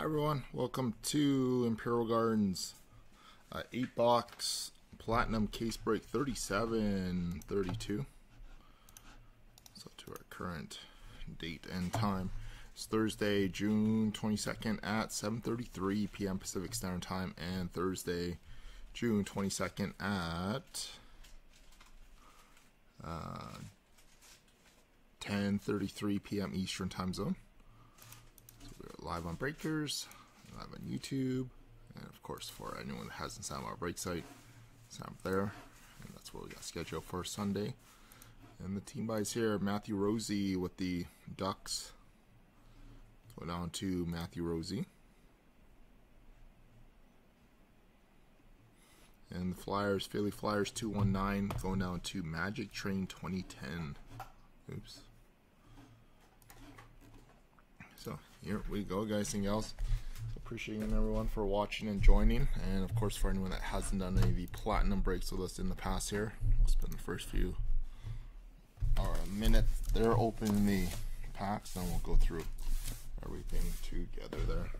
Hi everyone, welcome to Imperial Gardens uh, 8 box platinum case break 3732. So to our current date and time. It's Thursday, June 22nd at 7:33 p.m. Pacific Standard Time and Thursday, June 22nd at uh, 10:33 p.m. Eastern Time Zone live on Breakers, live on YouTube, and of course for anyone that hasn't signed up our break site, sign up there. And that's what we got scheduled for Sunday. And the team buys here, Matthew Rosie with the Ducks. Go down to Matthew Rosie. And the Flyers, Philly Flyers 219, going down to Magic Train 2010. Oops. So here we go, guys. and gals. Appreciating everyone for watching and joining, and of course for anyone that hasn't done any of the platinum breaks with us in the past here, we'll spend the first few or a minute there opening the packs, then we'll go through everything together there.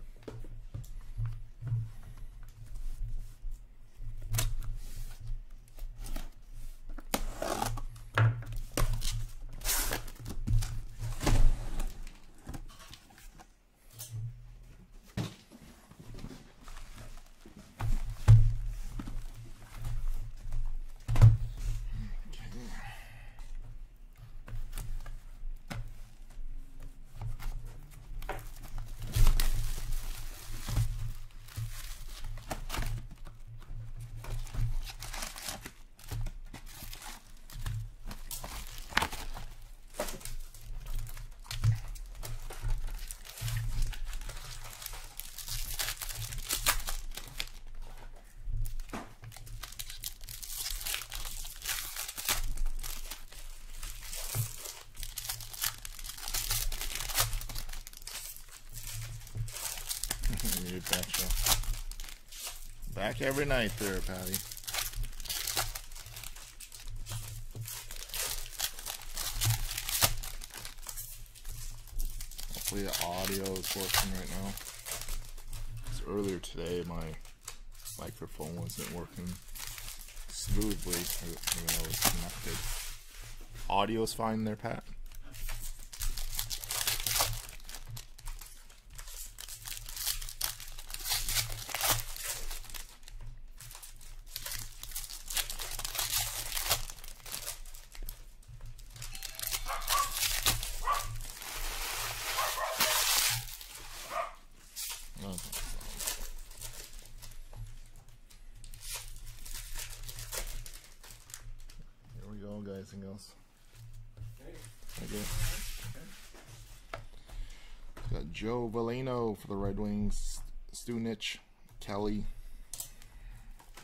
you betcha. Back every night there, Patty. Hopefully the audio is working right now. Because earlier today my microphone wasn't working smoothly, even though was connected. Audio's fine there, Pat? anything else? Okay. Got Joe Veleno for the Red Wings, Stunich, Kelly,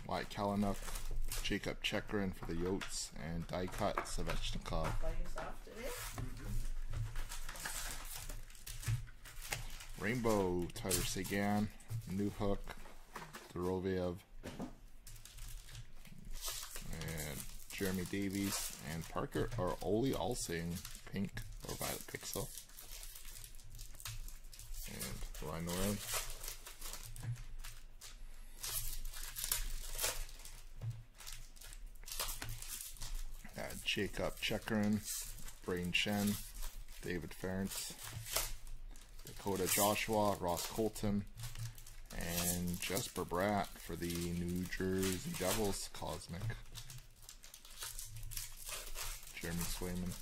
Wyatt Kalynuk, Jacob Chychrun for the Yotes, and Daikat Svechnikov. Rainbow, Tyler Seguin, New Hook, Dorofeyev, and Jeremy Davies, and Parker or Olle Alsing, pink or violet pixel. Ryan Noren. Uh, Jacob Chychrun, Brain Shen, David Farrance, Dakota Joshua, Ross Colton, and Jesper Bratt for the New Jersey Devils Cosmic. Jeremy Swayman.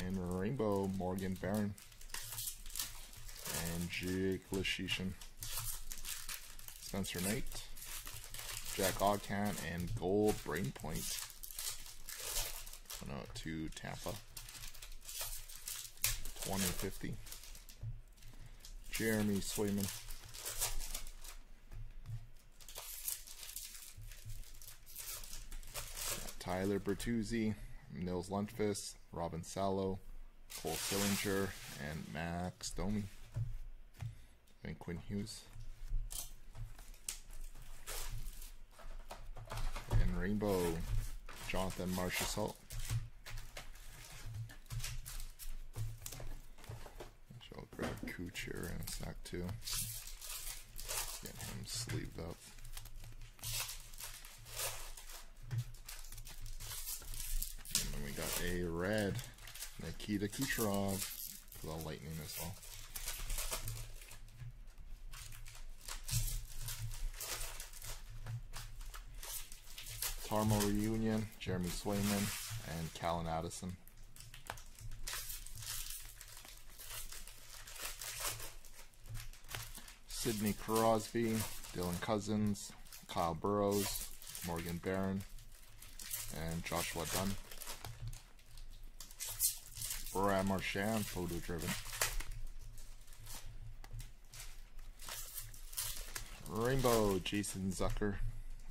And Rainbow Morgan Barron. And Jake Leschyshyn. Spencer Knight. Jack Ogcan and Gold Brayden Point. Going out to Tampa. 2050. Jeremy Swayman. Tyler Bertuzzi, Nils Lundkvist, Robin Salo, Cole Sillinger, and Max Domi. And Quinn Hughes. And Rainbow, Jonathan Marchessault. Cooch here in a sec too. Get him sleeved up. And then we got a red Nikita Kucherov for the Lightning as well. Tarmo Reunanen, Jeremy Swayman, and Calen Addison. Sidney Crosby, Dylan Cozens, Kyle Burroughs, Morgan Barron, and Joshua Dunn. Brad Marchand, photo driven. Rainbow, Jason Zucker,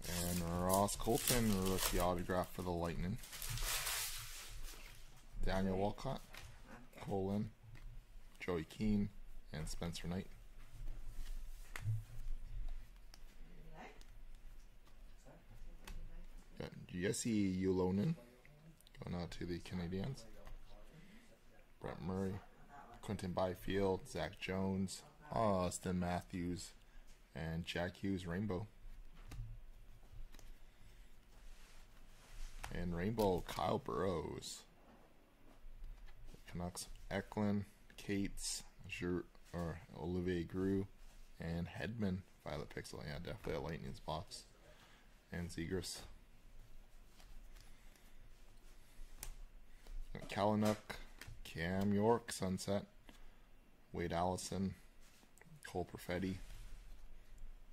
and Ross Colton, rookie autograph for the Lightning. Daniel Walcott, Colin, Joey Keane, and Spencer Knight. Got Jesse Ylönen going out to the Canadiens. Brett Murray, Quinton Byfield, Zach Jones, Auston Matthews, and Jack Hughes Rainbow. And Rainbow Kyle Burroughs. Canucks Eklund, Cates, Jur, or Olivier Grew, and Hedman Violet Pixel. Yeah, definitely a Lightning's box. And Zegras. Kalynuk, Cam York, Sunset, Wade Allison, Cole Perfetti,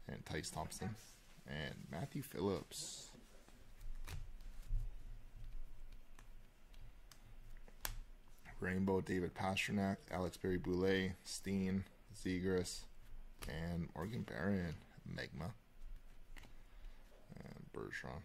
and Tyce Thompson, and Matthew Phillips. Rainbow David Pastrnak, Alex Barré-Boulet, Steen, Zegras, and Morgan Barron, Megma, and Bergeron.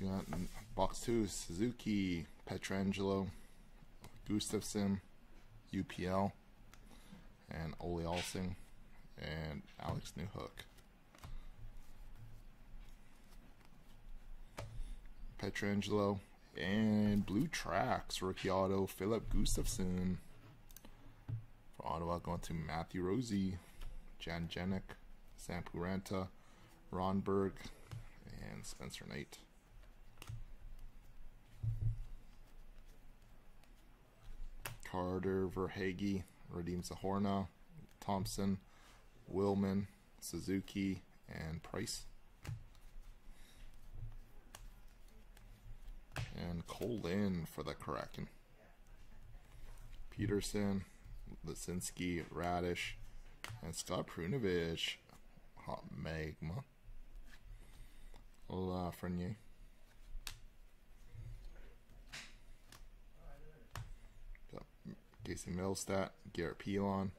We got Suzuki, Pietrangelo, Gustavsson, UPL, and Ole Alsing, and Alex Newhook. Pietrangelo and Blue Tracks rookie auto Filip Gustavsson for Ottawa going to Matthew Rosie, Jan Jenik, Sampo Ranta, Ron Berg, and Spencer Knight. Carter Verhaeghe redeems Horna, Thompson, Willman, Suzuki, and Price. And Colin for the Kraken. Peterson, Lisinski, Radish, and Scott Perunovich. Hot Magma. Lafreniere. Casey Mittelstadt, Garrett Pilon,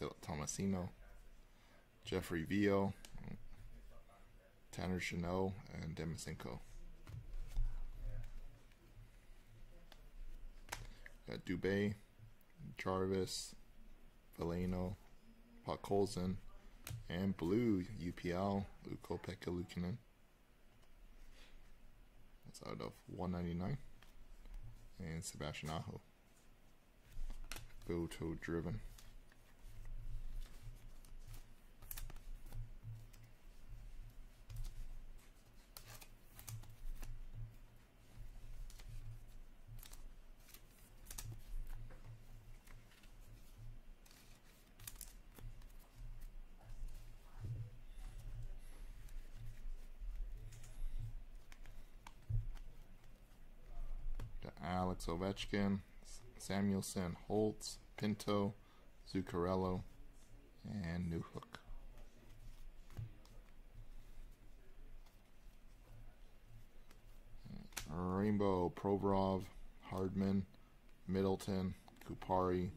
Philip Tomasino, Jeffrey Viel, Tanner Chanel, and Denisenko. Got Dubé, Jarvis, Veleno, Podkolzin, and Blue UPL, Ukko-Pekka Luukkonen. That's out of 199. And Sebastian Aho. Photo driven. Alex Ovechkin, Samuelsson, Holtz, Pinto, Zuccarello, and Newhook. Rainbow, Provorov, Hardman, Middleton, Kupari,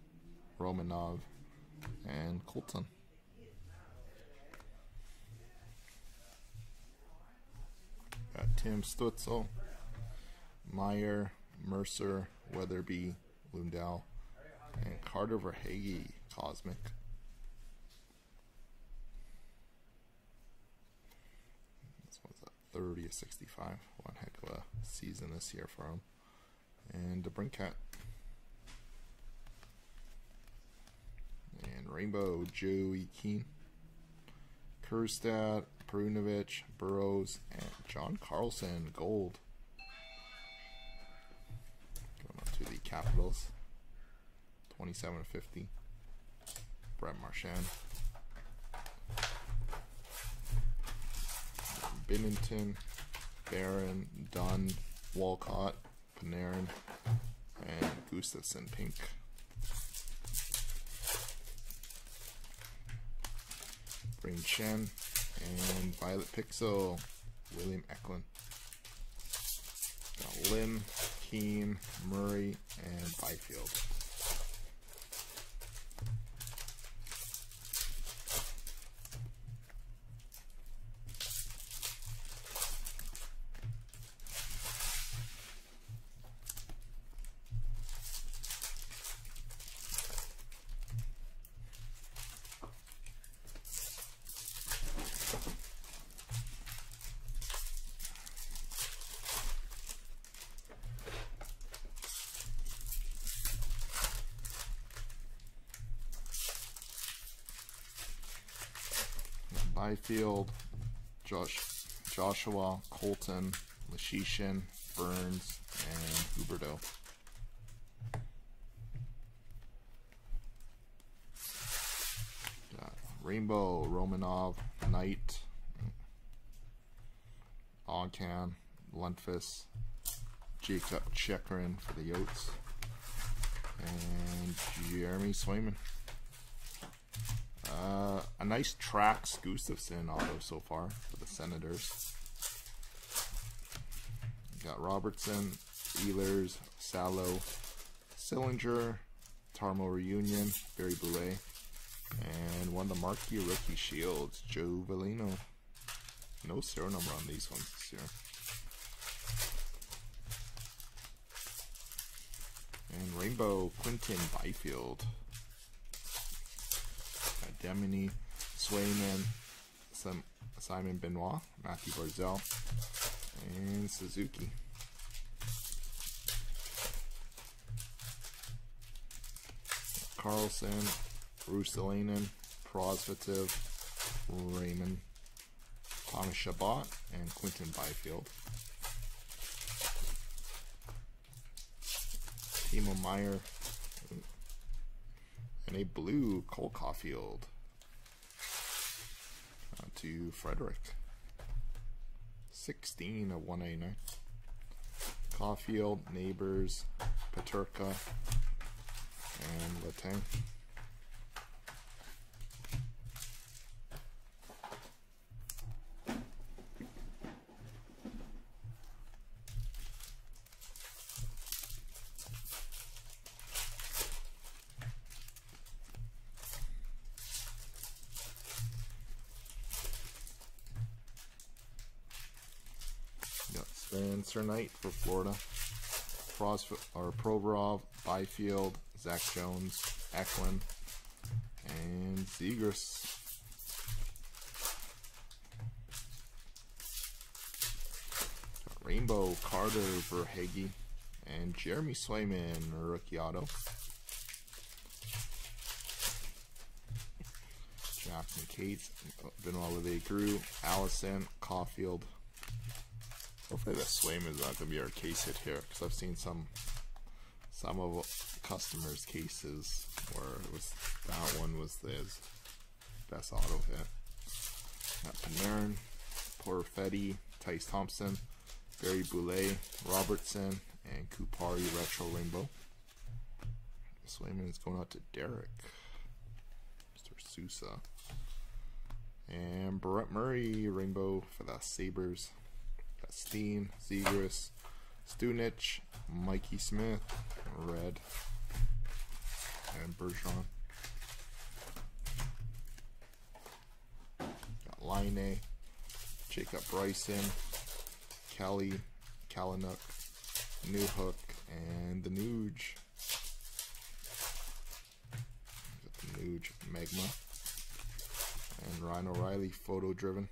Romanov, and Colton. Got Tim Stützle, Meier, Mercer, Weatherby, Lundell, and Carter Verhaeghe, Cosmic. This one's a 30 of 65. One heck of a season this year for him. And DeBrincat. And Rainbow, Joey Keane. Kiersted, Perunovich, Burrows, and John Carlson, gold. Capitals. 27.50. Brad Marchand. Binnington, Barron, Dunn, Walcott, Panarin, and Gustavsson Pink. Brain Chen and Violet Pixel, William Eklund. Got Lim, Keane, Murray, and Byfield. Byfield, Josh, Joshua, Colton, Leschyshyn, Burns, and Huberdeau. Got Rainbow, Romanov, Knight, Ogcan, Lundkvist, Jacob Chychrun for the Yotes, and Jeremy Swayman. A nice Tracks Gustavsson auto so far for the Senators. Got Robertson, Ehlers, Salo, Sillinger, Tarmo Reunanen, Barry Boulet, and one of the marquee rookie shields, Joe Veleno. No serial number on these ones this year. And Rainbow Quinton Byfield. Demini, Swayman, Simon Benoit, Mathew Barzal, and Suzuki. Carlson, Rusalainen, Prosvetov, Raymond, Thomas Chabot, and Quinton Byfield. Timo Meier, and a blue Cole Caufield uh, to Frederick. 16 of 189. Caufield, Neighbours, Peterka, and Letang. Knight for Florida. Pros or Provorov, Byfield, Zach Jones, Eklund, and Zegras. Rainbow Carter Verhaeghe and Jeremy Swayman rookie auto. Jackson Cates, Benoit Grew, Allison, Caufield, Hopefully the Swayman is not going to be our case hit here because I've seen some some of customers' cases where it was that one was the best auto hit. Got Panarin, Perfetti, Tyce Thompson, Barré-Boulet, Robertson, and Kupari Retro Rainbow. Swayman is going out to Derek. Mr. Sousa. And Brett Murray Rainbow for the Sabres. Steen, Zegras, Stunich, Mikey Smith, red. and Bergeron. Got Line, Jacob Bryson, Kelly, Kalynuk, New Hook, and the Nuge. Nuge Magma. And Ryan O'Reilly, photo driven.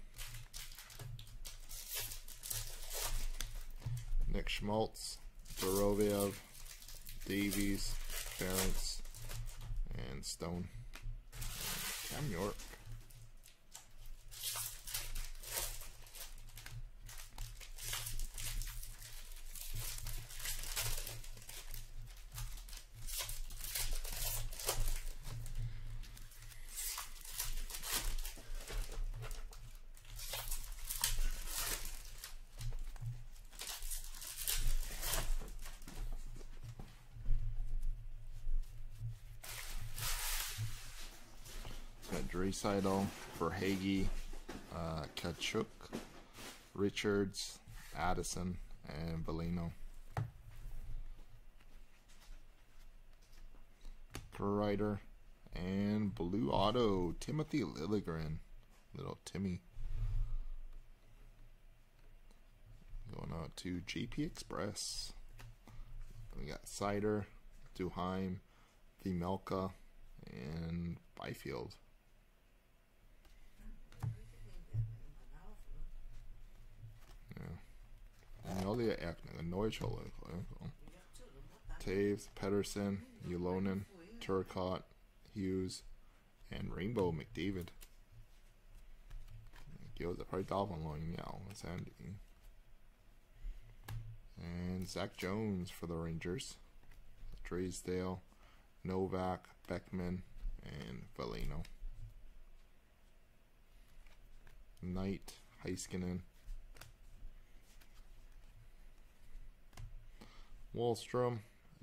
Schmaltz, Boroviev, Davies, Farrance, and Stone. Cam York. Draisaitl, Verhaeghe, uh, Tkachuk, Richards, Addison, and Bellino. Kreider, and Blue Auto, Timothy Liljegren. Little Timmy. Going out to JP Express. We got Seider, Duhaime, Vimelka, and Byfield. Är ökningen. Norwich Toews, Pedersen, Ylönen, Turcotte, Hughes, and Rainbow McDavid. Probably Dolphin line now. That's handy. And Zach Jones for the Rangers. Drysdale, Novak, Beckman, and Veleno. Knight, Heiskanen, Wahlstrom,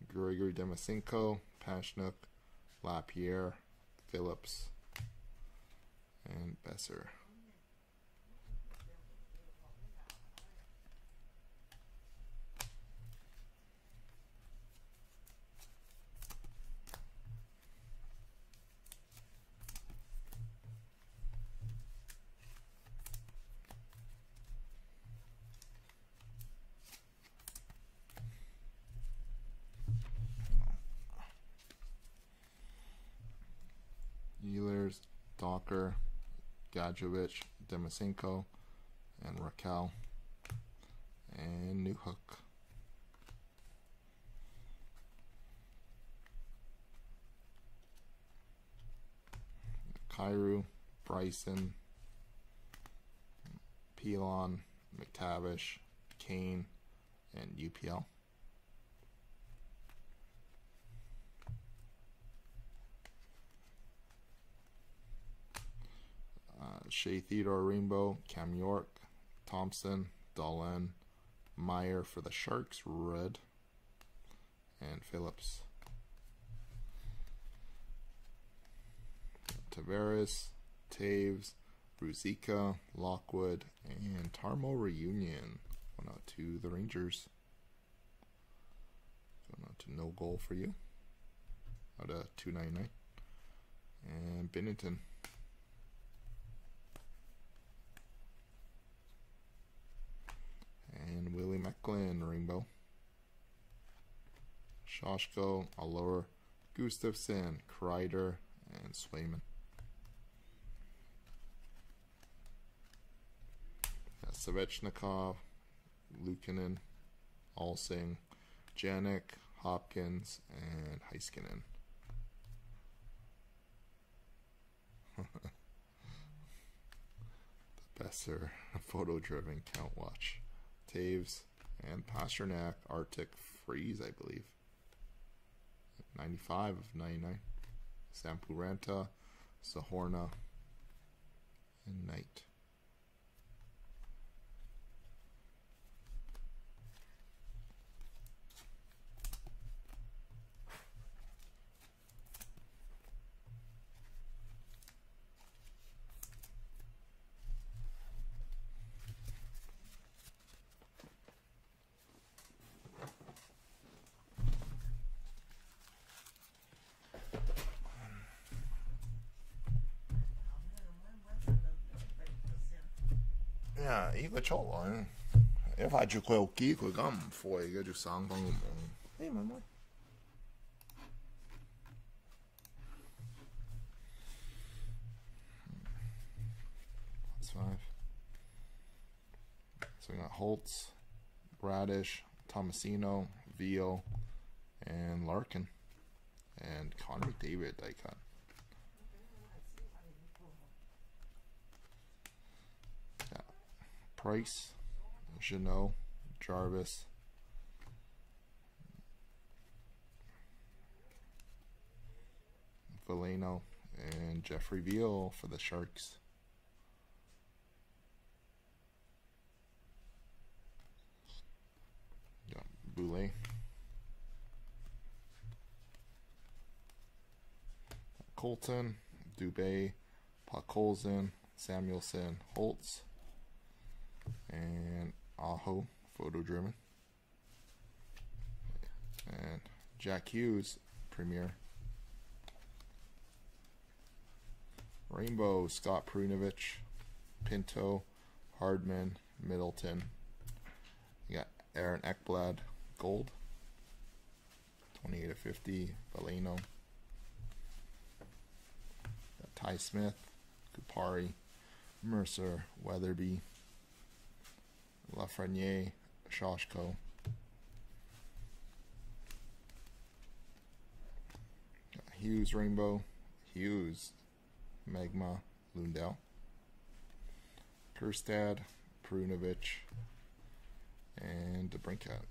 Gregory Denisenko, Pashnuk, Lapierre, Phillips, and Besser. Ehlers, Gadjovich, Denisenko, and Raquel, and Newhook. Kairu, Bryson, Pelon, McTavish, Kane, and UPL. uh, Shea Theodore Rainbow, Cam York, Thompson, Dolan, Meier for the Sharks, red, and Phillips. Tavares, Toews, Ruzicka, Lockwood, and Tarmo Reunanen. Going out to the Rangers. Going out to no goal for you. Out of 299. And Binnington. And Willie Macklin, Rainbow. Shoshko, Allure, Gustavsson, Kreider, and Swayman. Uh, Svechnikov, Luukkonen, Alsing, Jenik, Hopkins, and Heiskanen. the Besser photo driven count watch. Toews, and Pastrnak, Arctic Freeze, I believe. 95 of 99. Sampo Ranta, Sahorna, and Knight. 呀，依個速啊，一塊住佢又堅，佢而家唔貨，而家仲省翻個網。誒，妹妹。Five. So we got Holtz, Radish, Tomasino, Viel, and Larkin, and Connor McDavid icon. Price, Jeannot, Jarvis. Veleno and Jeffrey Viel for the Sharks. Yeah, Boulay. Colton, Dubé, Podkolzin, Samuelsson, Holtz, and Aho, photo driven. And Jack Hughes, Premier. Rainbow, Scott Perunovich, Pinto, Hardman, Middleton. You got Aaron Ekblad, Gold. 28 of 50, Veleno. Ty Smith, Kupari, Mercer, Weatherby, Lafreniere, Shoshko. Hughes Rainbow, Hughes, Magma, Lundell, Kiersted, Perunovich, and DeBrincat.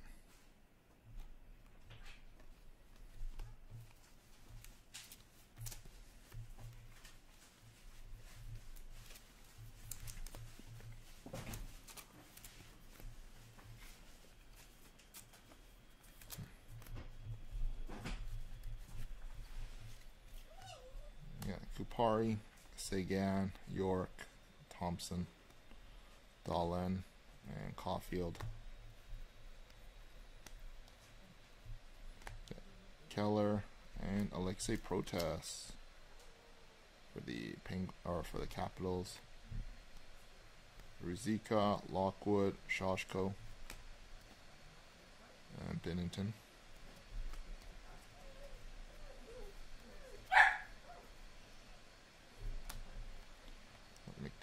Kupari, Sagan, York, Thompson, Dahlin, and Caufield. Keller and Alexei Protas for the Peng or for the Capitals. Ruzicka, Lockwood, Shoshko, and Binnington.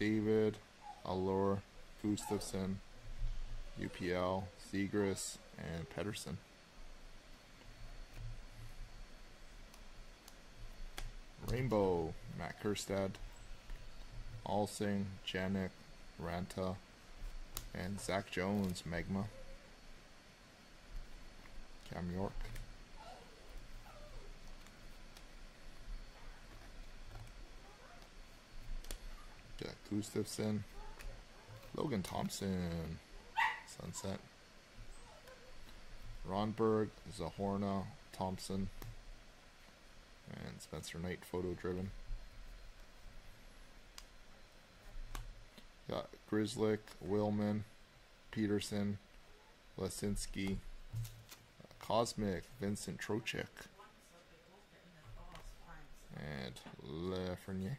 McDavid, Allure, Gustavsson, UPL, Zegras, and Pedersen. Rainbow, Matt Kiersted, Alsing, Jenik, Ranta, and Zach Jones, Magma. Cam York. Got Gustavsson, Logan Thompson, Sunset, Ronberg, Zahorna, Thompson, and Spencer Knight, photo driven. Got Grizzlick, Willman, Peterson, Lesinski, Cosmic, Vincent Trocheck, and Lafreniere.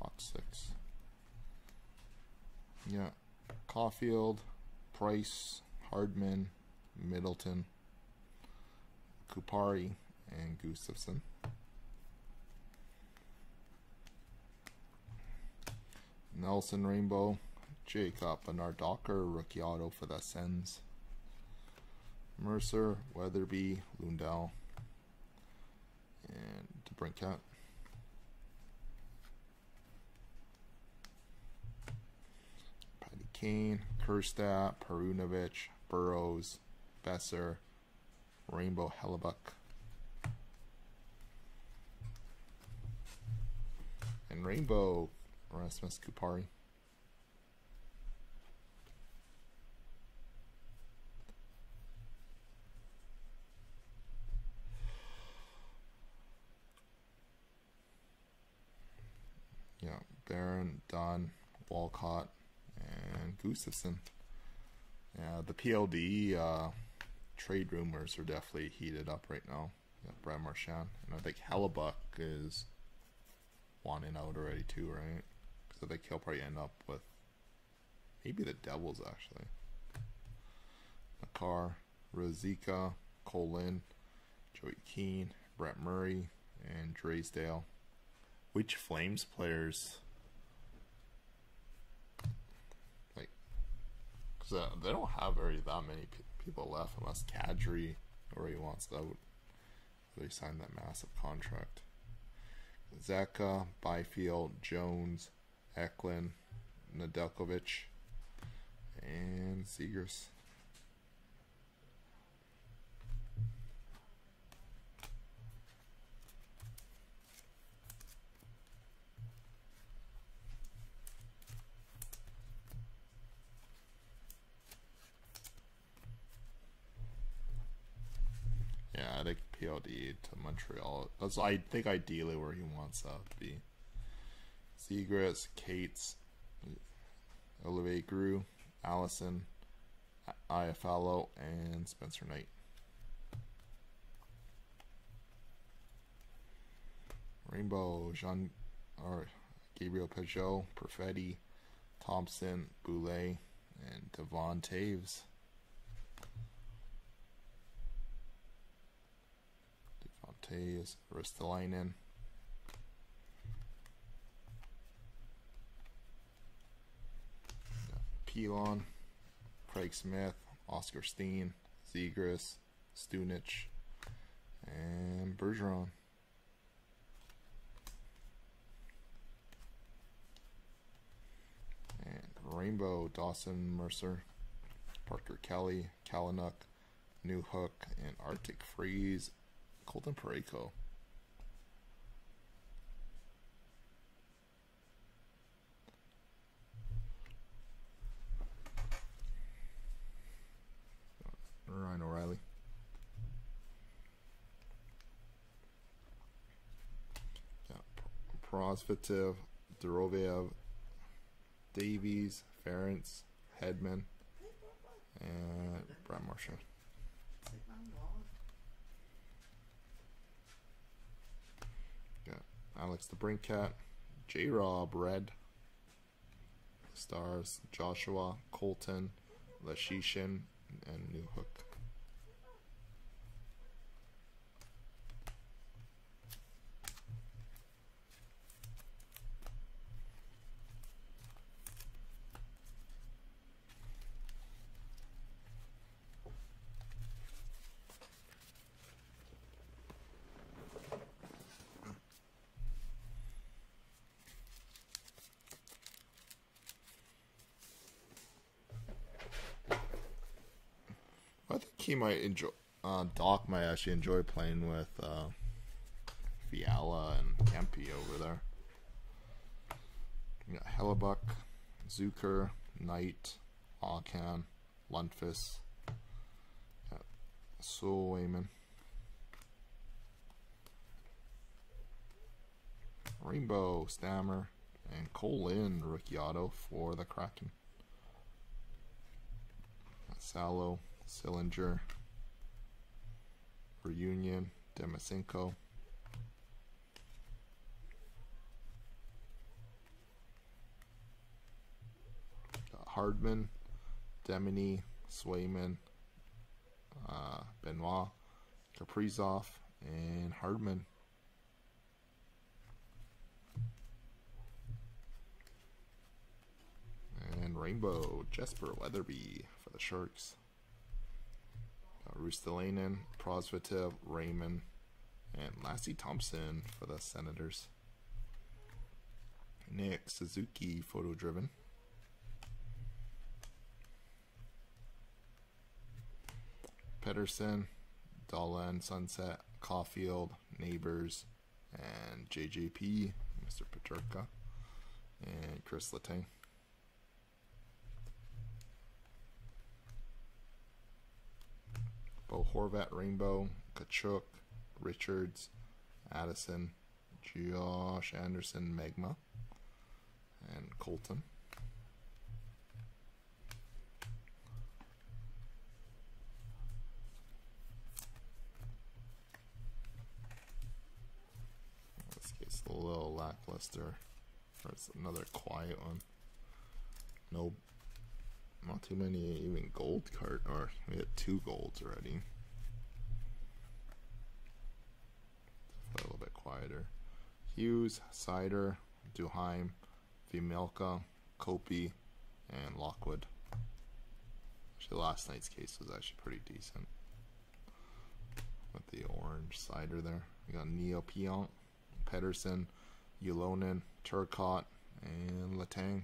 Box six. Yeah. Caufield, Price, Hardman, Middleton, Kupari, and Gustavsson. Nelson Rainbow, Jacob Bernard Docker, rookie auto for the Sens. Mercer, Weatherby, Lundell, and DeBrincat. Patty Kane, Kiersted, Perunovich, Burroughs, Besser, Rainbow Hellebuyck. And Rainbow Rasmus Kupari. Yeah, Baron, Don, Walcott, and Gustavsson. Yeah, the PLD uh, trade rumors are definitely heated up right now. Yeah, Brad Marchand. And I think Hellebuyck is wanting out already too, right? Because I think he'll probably end up with maybe the Devils actually. Makar, Ruzicka, Colin, Joey Keane, Brett Murray, and Drysdale. Which Flames players? Because uh, they don't have very that many pe- people left unless Kadri already wants out. They signed that massive contract. Zeka, Byfield, Jones, Eklund, Nedeljkovic, and Zegras. Yeah, I think PLD to Montreal. That's I think ideally where he wants to be. Zegras, Cates, Olivier Grew, Allison, Iafallo, and Spencer Knight. Rainbow, Jean or Gabriel Pageau, Perfetti, Thompson, Boulet, and Devon Toews. Devontae Ristolainen. Pilon, Craig Smith, Oscar Steen, Zegras, Stunich, and Bergeron. And Rainbow, Dawson Mercer, Parker Kelly, Kalynuk, New Hook, and Arctic Freeze, Colton Parayko. Ryan O'Reilly. Yeah, Prosvetov, Dorofeyev, Davies, Farrance, Hedman, and Brad Marchand. Got Alex DeBrincat, J Rob Red, Stars, Joshua, Colton, Leschyshyn, and Newhook. I think he might enjoy. Uh, Doc might actually enjoy playing with uh, Fiala and Kempe over there. We got Hellebuyck, Zucker, Knight, Akan, Lundfus, yeah, Soul Wayman, Rainbow, Stammer, and Colin Lynn, for the Kraken. Salo, Sillinger, Reunion, Denisenko. Hardman, Deminy, Swayman, uh, Benoit, Kaprizov, and Hardman. And Rainbow, Jesper Weatherby for the Sharks. Uh, Rustalainen, Prosvetov, Raymond, and Lassie Thompson for the Senators. Nick Suzuki, photo driven. Pedersen, Dolan, Sunset, Caufield, Neighbours, and JJP, Mr. Peterka, and Chris Letang. Horvat, Rainbow, Tkachuk, Richards, Addison, Josh Anderson, Magma, and Colton. This case a little lackluster. It's another quiet one. No, not too many even gold card. Or we had two golds already. A little bit quieter. Hughes, Seider, Duhaime, Vejmelka, Kopi, and Lockwood. Actually, last night's case was actually pretty decent. With the orange Seider there. We got Neo Pion, Pedersen, Ylönen, Turcotte, and Letang.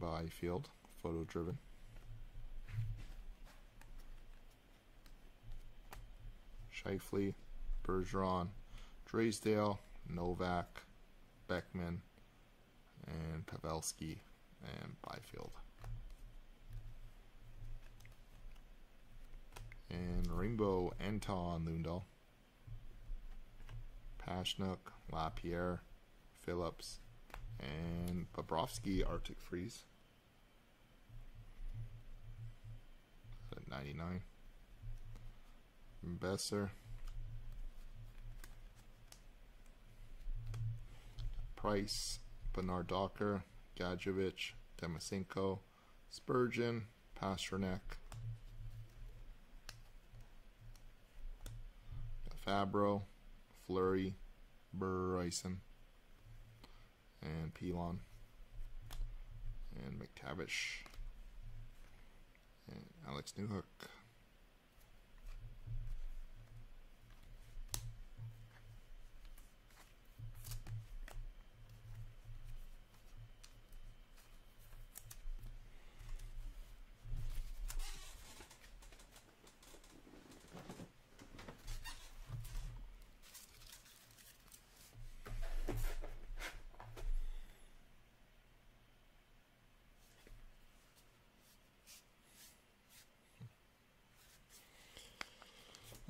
Byfield, photo driven. Shifley, Bergeron, Drysdale, Novak, Beckman, and Pavelski, and Byfield. And Rainbow Anton Lundell. Pashnuk, Lapierre, Phillips, and Bobrovsky Arctic Freeze. At 99. Besser. Price, Bernard Docker, Gadjovich, Denisenko, Spurgeon, Pastrnak, Fabbro, Fleury, Bryson, and Pilon, and McTavish, and Alex Newhook.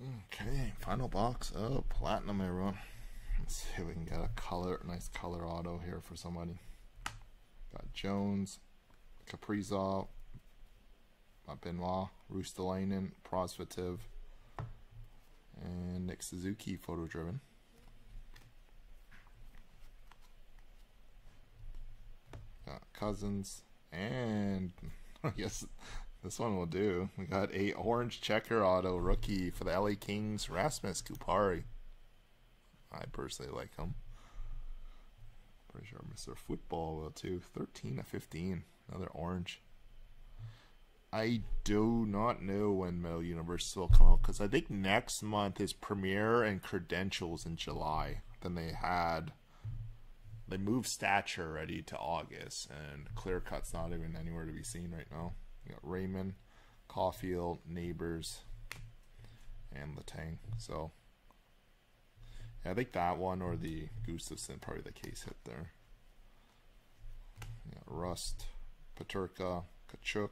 Okay, final box of platinum, everyone. Let's see if we can get a color, nice color auto here for somebody. Got Jones, Kaprizov, uh, Benoit, Ristolainen, Prosvetov, and Nick Suzuki, photo driven. Got Cousins, and guess this one will do. We got a orange checker auto rookie for the LA Kings, Rasmus Kupari. I personally like him. Pretty sure Mr. Football will too. 13 to 15. Another orange. I do not know when Metal Universe will come out because I think next month is premiere and credentials in July. Then they had they moved stature already to August and clear cut's not even anywhere to be seen right now. You got Raymond, Caufield, Neighbours, and Letang. So yeah, I think that one or the Gustavsson probably the case hit there. Rust, Paterka, Tkachuk,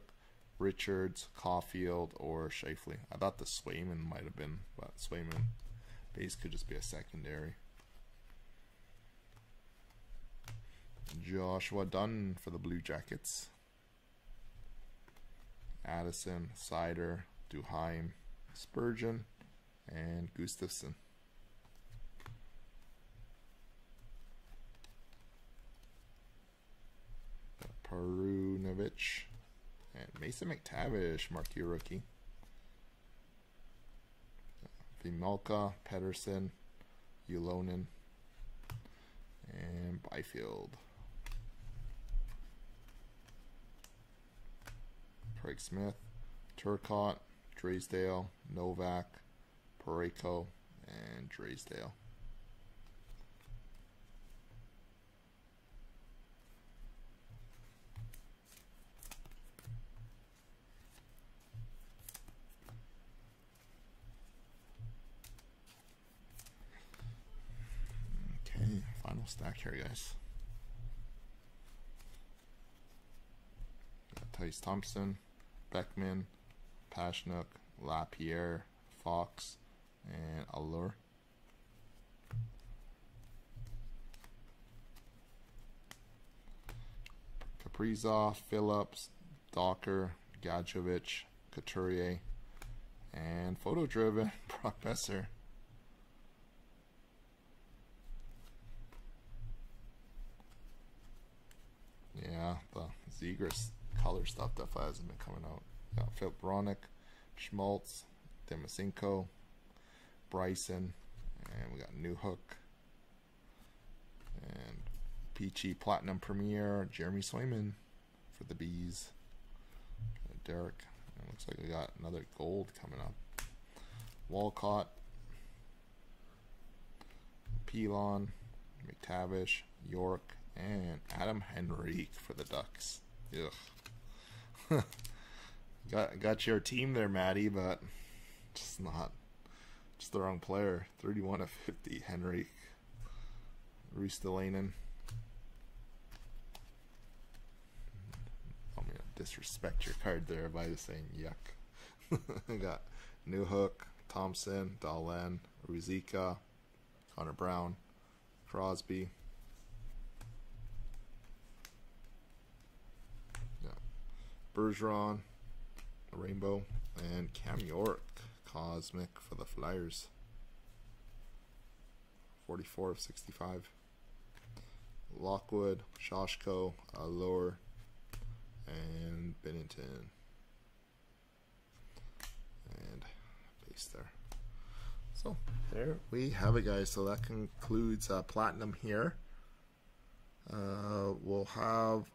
Richards, Caufield, or Shifley. I thought the Swayman might have been, but Swayman base could just be a secondary. Joshua Dunne for the Blue Jackets. Addison, Seider, Duhaime, Spurgeon, and Gustavsson. Perunovich and Mason McTavish, marquee rookie. Vejmelka, Pedersen, Ylönen, and Byfield. Craig Smith, Turcotte, Drysdale, Novak, Pareko, and Drysdale. Okay, final stack here, guys. Got Tice Thompson, Beckman, Pashnuk, Lapierre, Fox, and Allure. Kaprizov, Phillips, Docker, Gadjovich, Couturier, and photo driven Brock Besser. Yeah, the Zegras color stuff definitely hasn't been coming out. Got Philip Bronick, Schmaltz, Denisenko, Bryson, and we got Newhook, and Peachy Platinum Premier, Jeremy Swayman for the Bees. Derek. It looks like we got another gold coming up. Walcott, Pilon, McTavish, York, and Adam Henrique for the Ducks. Ugh. got got your team there, Maddie, but just not just the wrong player. 31 of 50, Henrique. Ristolainen. I'm gonna disrespect your card there by just saying yuck. Got Newhook, Thompson, Dahlin, Ruzicka, Connor Brown, Crosby. Bergeron, Rainbow, and Cam York, Cosmic for the Flyers. 44 of 65. Lockwood, Shoshko, Allure, and Binnington. And base there. So there we have it, guys. So that concludes uh, Platinum here. Uh, we'll have